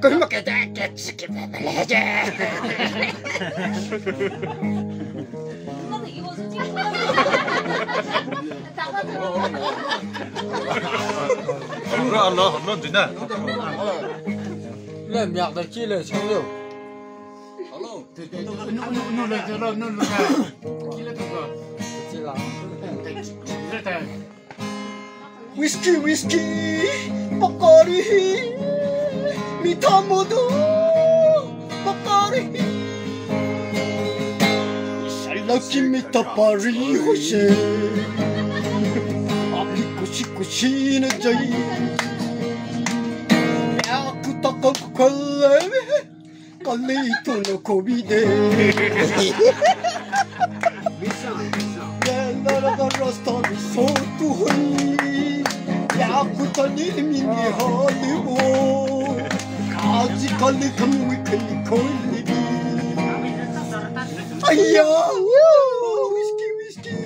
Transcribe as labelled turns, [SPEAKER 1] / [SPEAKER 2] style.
[SPEAKER 1] 그렇게 됐겠지 기분을 해줘
[SPEAKER 2] 이거 솔직히
[SPEAKER 3] 그래 알라
[SPEAKER 4] 알라 되나
[SPEAKER 3] لا ميقدر كي لا شغلو
[SPEAKER 4] الو
[SPEAKER 5] نو نو نو لا لا نو نو كي لا تبقى
[SPEAKER 3] كي
[SPEAKER 5] لا
[SPEAKER 1] ويسكي ويسكي بقاري 見たものばかりさらき見たパリ星あびこしこしなじゃい脈高くからカレーとのこびで Rasta bir soğuttu huy Yakut'a nilmin nihali bu Come come whiskey, whiskey.